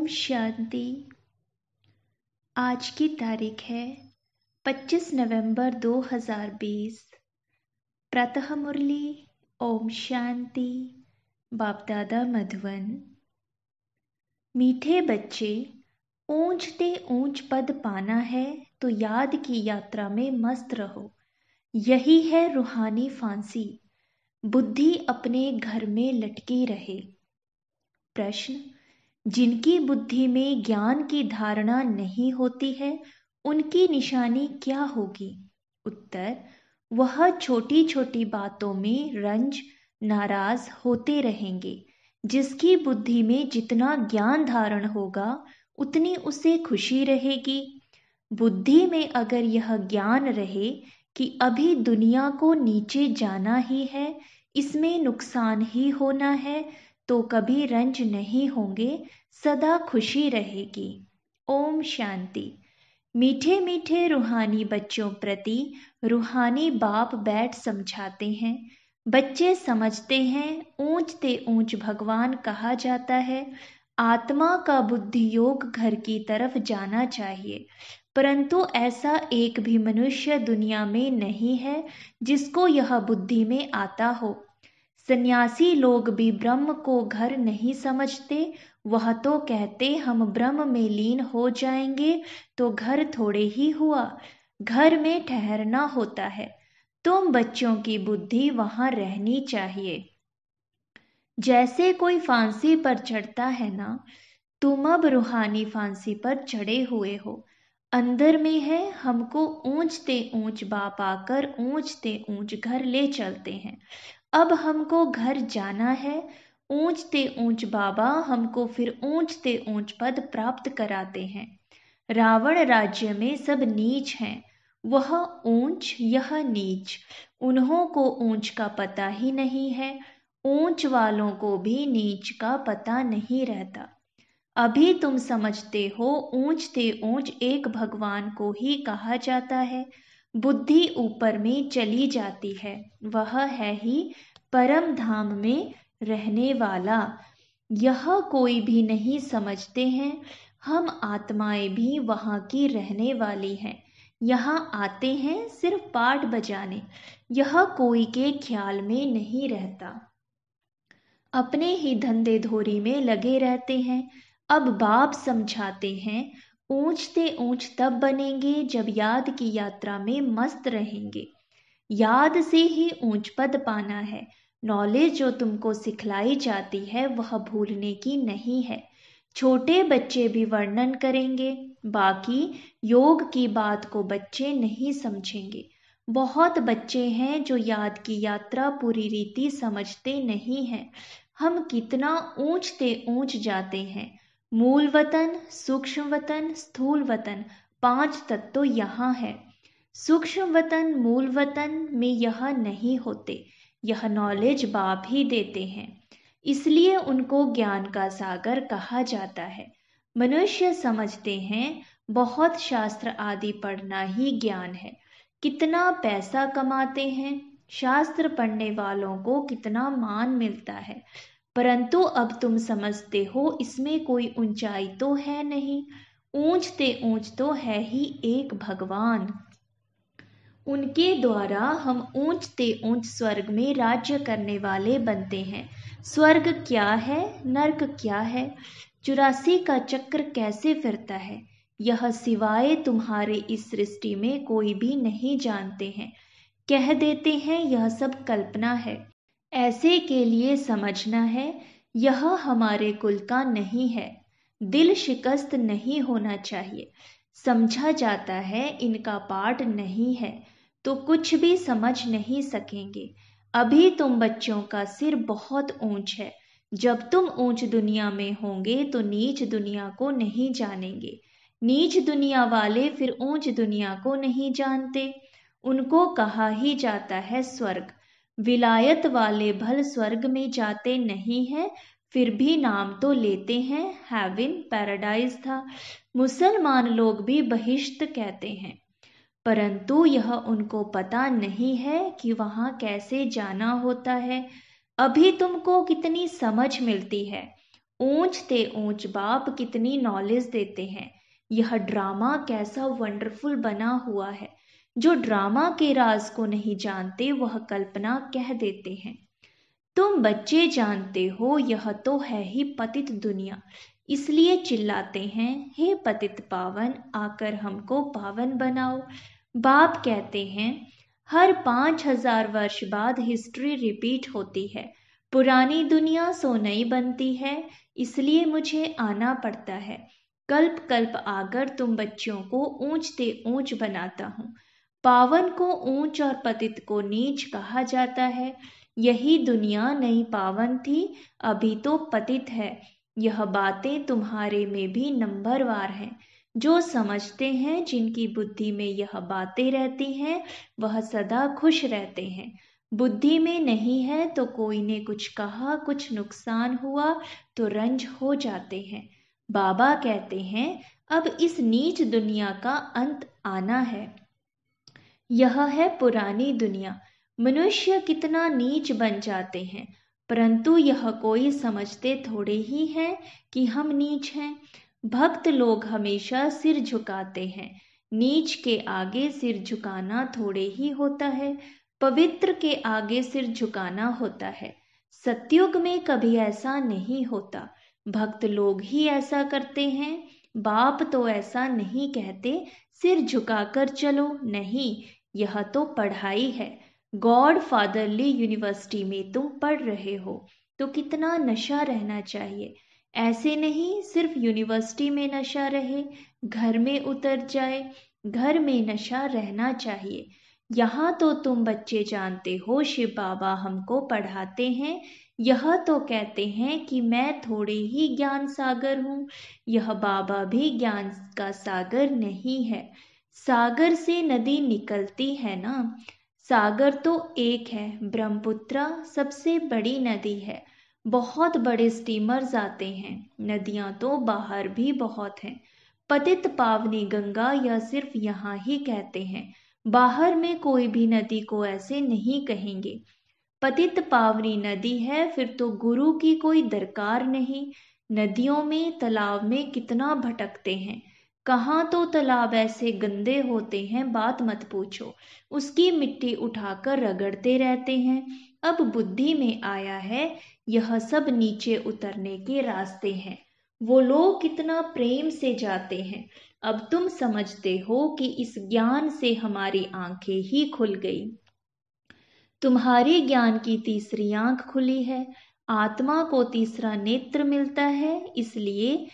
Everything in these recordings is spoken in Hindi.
ओम शांति। आज की तारीख है 25 नवंबर 2020 प्रातः मुरली, ओम शांति। बाप दादा मधुवन मीठे बच्चे ऊंचते ऊंच पद पाना है तो याद की यात्रा में मस्त रहो। यही है रूहानी फांसी। बुद्धि अपने घर में लटकी रहे। प्रश्न जिनकी बुद्धि में ज्ञान की धारणा नहीं होती है, उनकी निशानी क्या होगी? उत्तर, वह छोटी छोटी बातों में रंज, नाराज़ होते रहेंगे। जिसकी बुद्धि में जितना ज्ञान धारण होगा, उतनी उसे खुशी रहेगी। बुद्धि में अगर यह ज्ञान रहे कि अभी दुनिया को नीचे जाना ही है, इसमें नुकसान ही होना है तो कभी रंज नहीं होंगे, सदा खुशी रहेगी। ओम शांति। मीठे मीठे रूहानी बच्चों प्रति रूहानी बाप बैठ समझाते हैं। बच्चे समझते हैं ऊंचते ऊंच भगवान कहा जाता है। आत्मा का बुद्धि योग घर की तरफ़ जाना चाहिए। परंतु ऐसा एक भी मनुष्य दुनिया में नहीं है जिसको यह बुद्धि में आता हो। सन्यासी लोग भी ब्रह्म को घर नहीं समझते, वह तो कहते, हम ब्रह्म में लीन हो जाएँगे तो घर थोड़े ही हुआ, घर में ठहरना होता है। तुम बच्चों की बुद्धि वहाँ रहनी चाहिए। जैसे कोई फांसी पर चढ़ता है ना, तुम अब रूहानी फांसी पर चढ़े हुए हो। अंदर में है, हमको ऊंचते ऊंच बाप आकर ऊंचते ऊंच घर ले चलते हैं। अब हमको घर जाना है। ऊंचते ऊंच बाबा हमको फिर ऊंचते ऊंच पद प्राप्त कराते हैं। रावण राज्य में सब नीच हैं। वह ऊंच, यह नीच। उन्हों को ऊंच का पता ही नहीं है। ऊंच वालों को भी नीच का पता नहीं रहता। अभी तुम समझते हो ऊंचते ऊंच एक भगवान को ही कहा जाता है। बुद्धि ऊपर में चली जाती है। वह है ही परम धाम में रहने वाला। यह कोई भी नहीं समझते हैं, हम आत्माएँ भी वहाँ की रहने वाली हैं। यहाँ आते हैं सिर्फ़ पाठ बजाने, यह कोई के ख्याल में नहीं रहता। अपने ही धंधे धोरी में लगे रहते हैं, अब बाप समझाते हैं, ऊंचते ऊंच तब बनेंगे जब याद की यात्रा में मस्त रहेंगे। याद से ही ऊंच पद पाना है। नॉलेज जो तुमको सिखलाई जाती है, वह भूलने की नहीं है। छोटे बच्चे भी वर्णन करेंगे, बाकी योग की बात को बच्चे नहीं समझेंगे। बहुत बच्चे हैं जो याद की यात्रा पूरी रीति समझते नहीं हैं। हम कितना ऊंचते ऊंच जाते हैं। मूल वतन, सूक्ष्म वतन, स्थूल वतन, पाँच तत्व यहाँ है। सूक्ष्म वतन, मूल वतन में यह नहीं होते। यह नॉलेज बाप ही देते हैं। इसलिए उनको ज्ञान का सागर कहा जाता है। मनुष्य समझते हैं, बहुत शास्त्र आदि पढ़ना ही ज्ञान है। कितना पैसा कमाते हैं, शास्त्र पढ़ने वालों को कितना मान मिलता है। परंतु अब तुम समझते हो, इसमें कोई ऊंचाई तो है नहीं। ऊंचते ऊंच तो है ही एक भगवान। उनके द्वारा हम ऊंचते ऊंच स्वर्ग में राज्य करने वाले बनते हैं। स्वर्ग क्या है? नर्क क्या है? चुरासी का चक्र कैसे फिरता है? यह सिवाय तुम्हारे इस सृष्टि में कोई भी नहीं जानते हैं। कह देते हैं, यह सब कल्पना है। ऐसे के लिए समझना है, यह हमारे कुल का नहीं है। दिल शिकस्त नहीं होना चाहिए। समझा जाता है, इनका पाठ नहीं है तो कुछ भी समझ नहीं सकेंगे। अभी तुम बच्चों का सिर बहुत ऊंच है। जब तुम ऊंच दुनिया में होंगे तो नीच दुनिया को नहीं जानेंगे। नीच दुनिया वाले फिर ऊंच दुनिया को नहीं जानते। उनको कहा ही जाता है स्वर्ग। विलायत वाले भल स्वर्ग में जाते नहीं हैं फिर भी नाम तो लेते हैं हेवन पैराडाइज था। मुसलमान लोग भी बहिश्त कहते हैं। परंतु यह उनको पता नहीं है कि वहाँ कैसे जाना होता है। अभी तुमको कितनी समझ मिलती है। ऊंचते ऊंच बाप कितनी नॉलेज देते हैं। यह ड्रामा कैसा वंडरफुल बना हुआ है। जो ड्रामा के राज को नहीं जानते, वह कल्पना कह देते हैं। तुम बच्चे जानते हो, यह तो है ही पतित दुनिया। इसलिए चिल्लाते हैं, हे पतित पावन, आकर हमको पावन बनाओ। बाप कहते हैं, हर पाँच हज़ार वर्ष बाद हिस्ट्री रिपीट होती है। पुरानी दुनिया सो नई बनती है, इसलिए मुझे आना पड़ता है। कल्प कल्प आकर तुम बच्चों को ऊंचते ऊंच बनाता हूँ। पावन को ऊंच और पतित को नीच कहा जाता है। यही दुनिया नई पावन थी, अभी तो पतित है। यह बातें तुम्हारे में भी नंबरवार हैं। जो समझते हैं, जिनकी बुद्धि में यह बातें रहती हैं, वह सदा खुश रहते हैं। बुद्धि में नहीं है तो कोई ने कुछ कहा, कुछ नुकसान हुआ तो रंज हो जाते हैं। बाबा कहते हैं, अब इस नीच दुनिया का अंत आना है। यह है पुरानी दुनिया। मनुष्य कितना नीच बन जाते हैं, परंतु यह कोई समझते थोड़े ही हैं कि हम नीच हैं। भक्त लोग हमेशा सिर झुकाते हैं, नीच के आगे सिर झुकाना थोड़े ही होता है, पवित्र के आगे सिर झुकाना होता है। सत्युग में कभी ऐसा नहीं होता, भक्त लोग ही ऐसा करते हैं, बाप तो ऐसा नहीं कहते, सिर झुकाकर चलो, नहीं, यह तो पढ़ाई है। गॉड फादरली यूनिवर्सिटी में तुम पढ़ रहे हो तो कितना नशा रहना चाहिए। ऐसे नहीं, सिर्फ़ यूनिवर्सिटी में नशा रहे, घर में उतर जाए, घर में नशा रहना चाहिए। यहाँ तो तुम बच्चे जानते हो, शिव बाबा हमको पढ़ाते हैं। यह तो कहते हैं कि मैं थोड़े ही ज्ञान सागर हूँ, यह बाबा भी ज्ञान का सागर नहीं है। सागर से नदी निकलती है ना सागर तो एक है, ब्रह्मपुत्रा सबसे बड़ी नदी है। बहुत बड़े स्टीमर्स आते हैं, नदियाँ तो बाहर भी बहुत हैं। पतित पावनी गंगा या सिर्फ़ यहाँ ही कहते हैं, बाहर में कोई भी नदी को ऐसे नहीं कहेंगे। पतित पावनी नदी है, फिर तो गुरु की कोई दरकार नहीं, नदियों में, तालाब में कितना भटकते हैं। कहाँ तो तालाब ऐसे गंदे होते हैं, बात मत पूछो। उसकी मिट्टी उठाकर रगड़ते रहते हैं। अब बुद्धि में आया है, यह सब नीचे उतरने के रास्ते हैं। वो लोग कितना प्रेम से जाते हैं। अब तुम समझते हो कि इस ज्ञान से हमारी आँखें ही खुल गई। तुम्हारी ज्ञान की तीसरी आँख खुली है। आत्मा को तीसरा नेत्र मिलता है, इसलिए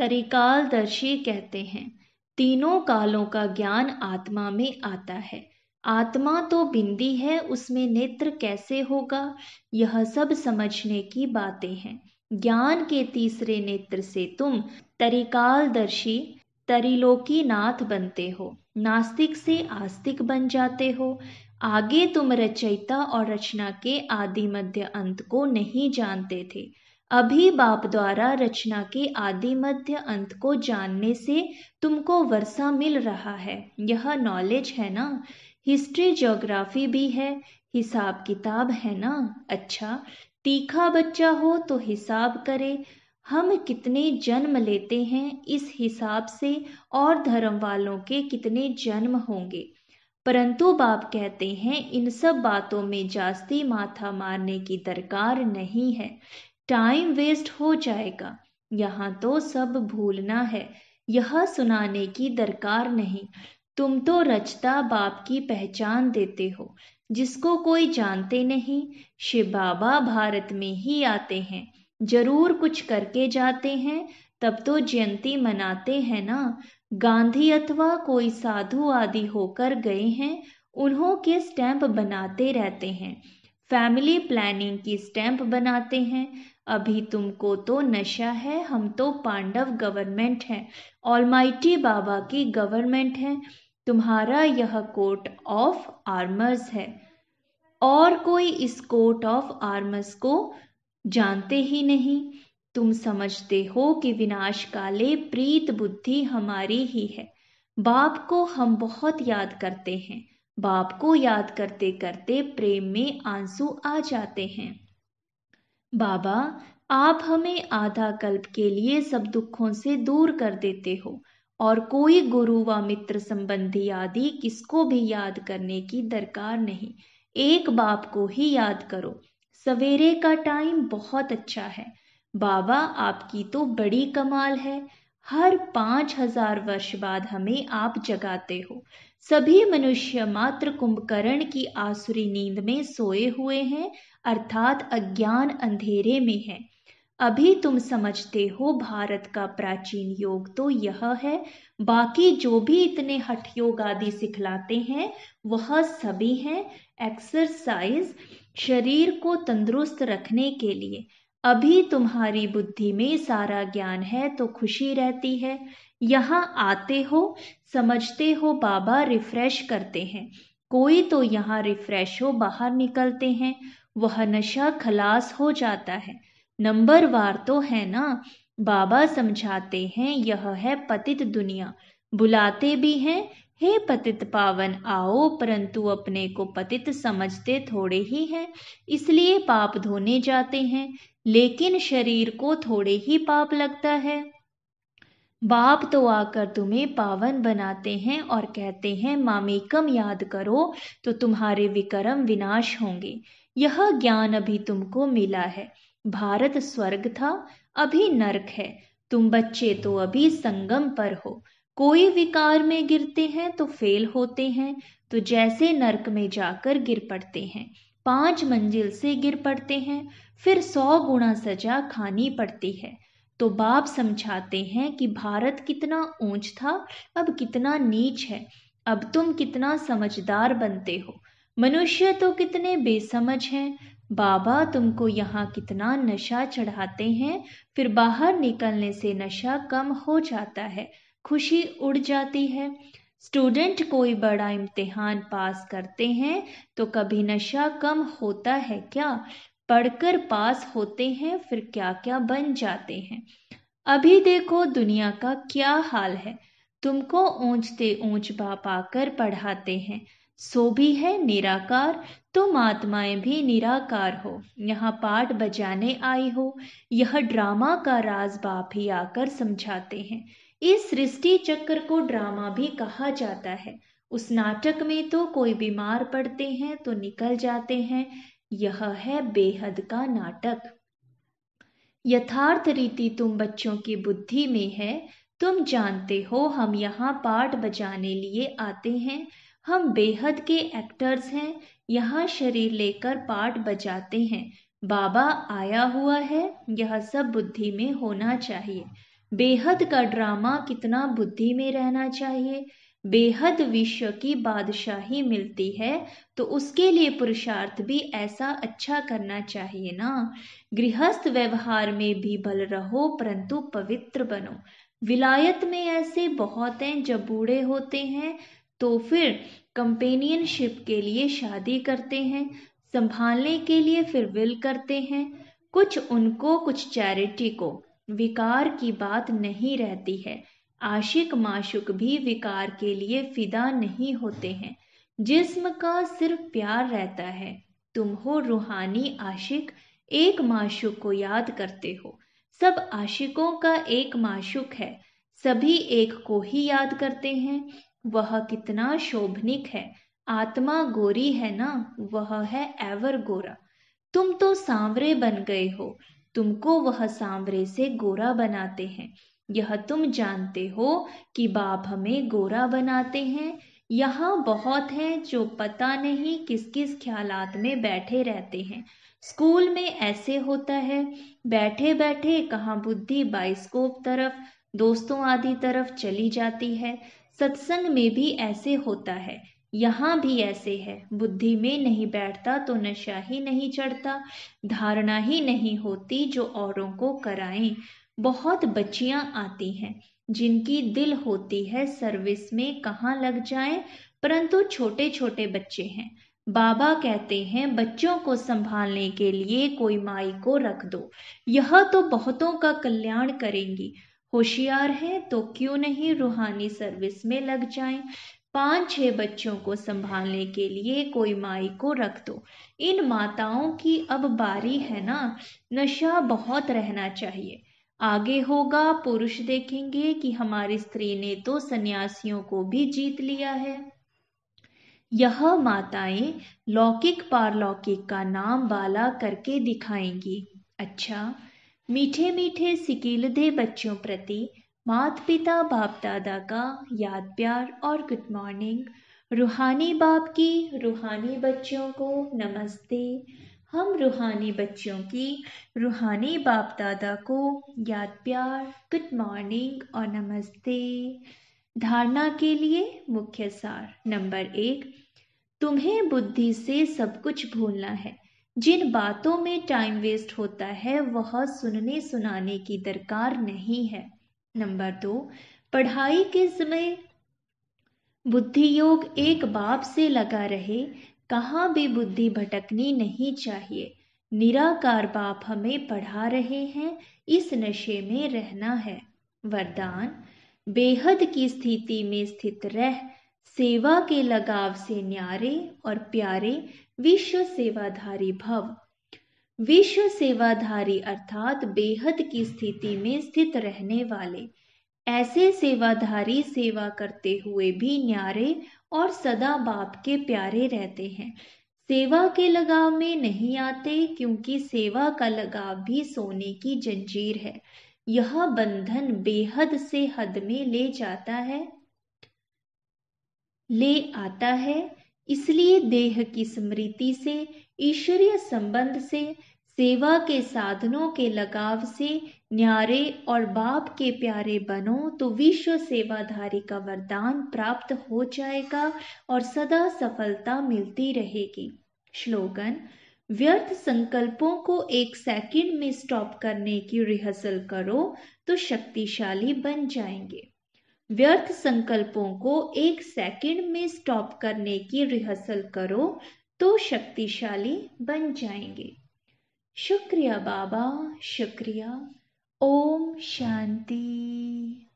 तरिकालदर्शी कहते हैं। तीनों कालों का ज्ञान आत्मा में आता है। आत्मा तो बिंदी है, उसमें नेत्र कैसे होगा? यह सब समझने की बातें हैं। ज्ञान के तीसरे नेत्र से तुम तरिकालदर्शी तरिलोकी नाथ बनते हो। नास्तिक से आस्तिक बन जाते हो। आगे तुम रचयिता और रचना के आदि मध्य अंत को नहीं जानते थे। अभी बाप द्वारा रचना के आदि मध्य अंत को जानने से तुमको वर्षा मिल रहा है। यह नॉलेज है ना? हिस्ट्री ज्योग्राफी भी है। हिसाब किताब है ना? अच्छा तीखा बच्चा हो तो हिसाब करे। हम कितने जन्म लेते हैं, इस हिसाब से और धर्म वालों के कितने जन्म होंगे। परंतु बाप कहते हैं, इन सब बातों में जास्ती माथा मारने की दरकार नहीं है। टाइम वेस्ट हो जाएगा। यहाँ तो सब भूलना है। यह सुनाने की दरकार नहीं। तुम तो रचता बाप की पहचान देते हो, जिसको कोई जानते नहीं। शिव बाबा भारत में ही आते हैं। ज़रूर कुछ करके जाते हैं, तब तो जयंती मनाते हैं ना। गांधी अथवा कोई साधु आदि होकर गए हैं, उन्हों के स्टैंप बनाते रहते हैं। फैमिली प्लानिंग की स्टैंप बनाते हैं अभी तुमको तो नशा है, हम तो पांडव गवर्नमेंट है। ऑलमाइटी बाबा की गवर्नमेंट है। तुम्हारा यह कोट ऑफ़ आर्मर्स है। और कोई इस कोट ऑफ़ आर्मर्स को जानते ही नहीं। तुम समझते हो कि विनाश काले प्रीत बुद्धि हमारी ही है। बाप को हम बहुत याद करते हैं। बाप को याद करते करते प्रेम में आँसू आ जाते हैं। बाबा, आप हमें आधा कल्प के लिए सब दुखों से दूर कर देते हो और कोई गुरु व मित्र संबंधी आदि किसको भी याद करने की दरकार नहीं। एक बाप को ही याद करो। सवेरे का टाइम बहुत अच्छा है। बाबा, आपकी तो बड़ी कमाल है। हर पाँच हज़ार वर्ष बाद हमें आप जगाते हो। सभी मनुष्य मात्र कुंभकर्ण की आसुरी नींद में सोए हुए हैं, अर्थात अज्ञान अंधेरे में है। अभी तुम समझते हो भारत का प्राचीन योग तो यह है, बाकी जो भी इतने हठ योग आदि सिखलाते हैं, वह सभी हैं। एक्सरसाइज शरीर को तंदुरुस्त रखने के लिए। अभी तुम्हारी बुद्धि में सारा ज्ञान है तो खुशी रहती है। यहाँ आते हो, समझते हो, बाबा रिफ्रेश करते हैं। कोई तो यहाँ रिफ्रेश हो, बाहर निकलते हैं। वह नशा खलास हो जाता है। नंबर वार तो है ना। बाबा समझाते हैं, यह है पतित दुनिया। बुलाते भी हैं हे पतित पावन, आओ, परंतु अपने को पतित समझते थोड़े ही हैं, इसलिए पाप धोने जाते हैं, लेकिन शरीर को थोड़े ही पाप लगता है। बाप तो आकर तुम्हें पावन बनाते हैं और कहते हैं, मामेकम याद करो तो तुम्हारे विक्रम विनाश होंगे। यह ज्ञान अभी तुमको मिला है। भारत स्वर्ग था, अभी नरक है। तुम बच्चे तो अभी संगम पर हो। कोई विकार में गिरते हैं तो फेल होते हैं तो जैसे नरक में जाकर गिर पड़ते हैं। पाँच मंजिल से गिर पड़ते हैं, फिर सौ गुणा सजा खानी पड़ती है। तो बाप समझाते हैं कि भारत कितना ऊंच था, अब कितना नीच है। अब तुम कितना समझदार बनते हो। मनुष्य तो कितने बेसमझ हैं। बाबा तुमको यहाँ कितना नशा चढ़ाते हैं, फिर बाहर निकलने से नशा कम हो जाता है। खुशी उड़ जाती है। स्टूडेंट कोई बड़ा इम्तिहान पास करते हैं तो कभी नशा कम होता है क्या? पढ़कर पास होते हैं, फिर क्या क्या बन जाते हैं? अभी देखो दुनिया का क्या हाल है। तुमको ऊंचते ऊंच बाप आकर पढ़ाते हैं। सो भी है निराकार, तुम आत्माएँ भी निराकार हो। यहाँ पाठ बजाने आई हो, यह ड्रामा का राज बाप ही आकर समझाते हैं। इस सृष्टि चक्र को ड्रामा भी कहा जाता है। उस नाटक में तो कोई बीमार पड़ते हैं तो निकल जाते हैं। यह है बेहद का नाटक। यथार्थ रीति तुम बच्चों की बुद्धि में है। तुम जानते हो, हम यहाँ पाठ बजाने लिए आते हैं। हम बेहद के एक्टर्स हैं, यहाँ शरीर लेकर पाठ बजाते हैं। बाबा आया हुआ है, यह सब बुद्धि में होना चाहिए। बेहद का ड्रामा कितना बुद्धि में रहना चाहिए। बेहद विश्व की बादशाही मिलती है तो उसके लिए पुरुषार्थ भी ऐसा अच्छा करना चाहिए ना। गृहस्थ व्यवहार में भी बल रहो, परंतु पवित्र बनो। विलायत में ऐसे बहुत हैं, जब बूढ़े होते हैं तो फिर कंपेनियनशिप के लिए शादी करते हैं, संभालने के लिए फिर विल करते हैं। कुछ उनको, कुछ चैरिटी को। विकार की बात नहीं रहती है। आशिक माशुक भी विकार के लिए फिदा नहीं होते हैं। जिस्म का सिर्फ़ प्यार रहता है। तुम हो रूहानी आशिक, एक माशुक को याद करते हो। सब आशिकों का एक माशुक है। सभी एक को ही याद करते हैं। वह कितना शोभनिक है। आत्मा गोरी है ना? वह है एवर गोरा। तुम तो सांवरे बन गए हो। तुमको वह सांवरे से गोरा बनाते हैं। यह तुम जानते हो कि बाप हमें गोरा बनाते हैं। यहाँ बहुत हैं जो पता नहीं किस किस ख्यालात में बैठे रहते हैं। स्कूल में ऐसे होता है बैठे बैठे कहाँ बुद्धि बाइस्कोप तरफ़, दोस्तों आदि तरफ़ चली जाती है। सत्संग में भी ऐसे होता है। यहाँ भी ऐसे है। बुद्धि में नहीं बैठता तो नशा ही नहीं चढ़ता, धारणा ही नहीं होती जो औरों को कराएँ। बहुत बच्चियाँ आती हैं, जिनकी दिल होती है सर्विस में कहाँ लग जाए, परंतु छोटे छोटे बच्चे हैं। बाबा कहते हैं, बच्चों को संभालने के लिए कोई माई को रख दो। यह तो बहुतों का कल्याण करेंगी। होशियार है तो क्यों नहीं रूहानी सर्विस में लग जाएँ? पाँच छह बच्चों को संभालने के लिए कोई माई को रख दो। इन माताओं की अब बारी है ना। नशा बहुत रहना चाहिए। आगे होगा, पुरुष देखेंगे कि हमारी स्त्री ने तो सन्यासियों को भी जीत लिया है। यह माताएँ लौकिक पारलौकिक का नाम बाला करके दिखाएँगी। अच्छा मीठे मीठे सिकीलदे बच्चों प्रति माता पिता बाप दादा का याद प्यार और गुड मॉर्निंग रूहानी बाप की रूहानी बच्चों को नमस्ते। हम रूहानी बच्चों की रूहानी बाप दादा को याद प्यार गुड मॉर्निंग और नमस्ते। धारणा के लिए मुख्य सार नंबर एक, तुम्हें बुद्धि से सब कुछ भूलना है। जिन बातों में टाइम वेस्ट होता है, वह सुनने सुनाने की दरकार नहीं है। नंबर दो, पढ़ाई के समय बुद्धि योग एक बाप से लगा रहे, कहाँ भी बुद्धि भटकनी नहीं चाहिए। निराकार बाप हमें पढ़ा रहे हैं, इस नशे में रहना है। वरदान, बेहद की स्थिति में स्थित रह, सेवा के लगाव से न्यारे और प्यारे, विश्व सेवाधारी भव। विश्व सेवाधारी अर्थात बेहद की स्थिति में स्थित रहने वाले। ऐसे सेवाधारी सेवा करते हुए भी न्यारे और सदा बाप के प्यारे रहते हैं। सेवा के लगाव में नहीं आते क्योंकि सेवा का लगाव भी सोने की जंजीर है। यह बंधन बेहद से हद में ले जाता है। ले आता है, इसलिए देह की स्मृति से, ईश्वरीय संबंध से सेवा के साधनों के लगाव से न्यारे और बाप के प्यारे बनो तो विश्व सेवाधारी का वरदान प्राप्त हो जाएगा और सदा सफलता मिलती रहेगी। श्लोगन व्यर्थ संकल्पों को एक सेकंड में स्टॉप करने की रिहर्सल करो तो शक्तिशाली बन जाएँगे। व्यर्थ संकल्पों को एक सेकंड में स्टॉप करने की रिहर्सल करो तो शक्तिशाली बन जाएँगे। शुक्रिया बाबा शुक्रिया। ओम शांति।